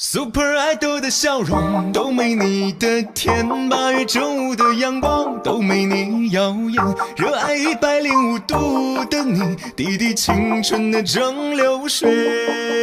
Super Idol 的笑容都没你的甜，八月正午的阳光都没你耀眼，热爱一百零五度的你，滴滴青春的蒸馏水。